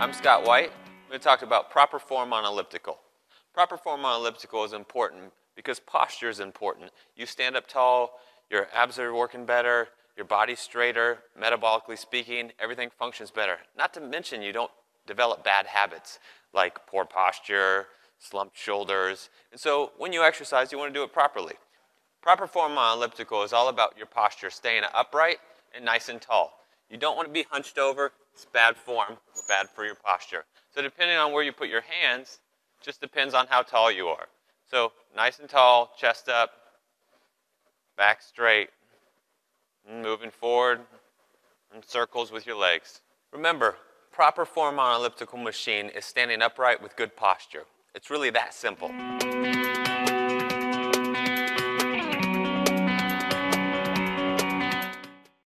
I'm Scott White. I'm going to talk about proper form on elliptical. Proper form on elliptical is important because posture is important. You stand up tall, your abs are working better, your body's straighter, metabolically speaking, everything functions better. Not to mention you don't develop bad habits like poor posture, slumped shoulders. And so when you exercise, you want to do it properly. Proper form on elliptical is all about your posture, staying upright and nice and tall. You don't want to be hunched over. It's bad form. It's bad for your posture. So depending on where you put your hands, just depends on how tall you are. So nice and tall, chest up, back straight, moving forward in circles with your legs. Remember, proper form on an elliptical machine is standing upright with good posture. It's really that simple.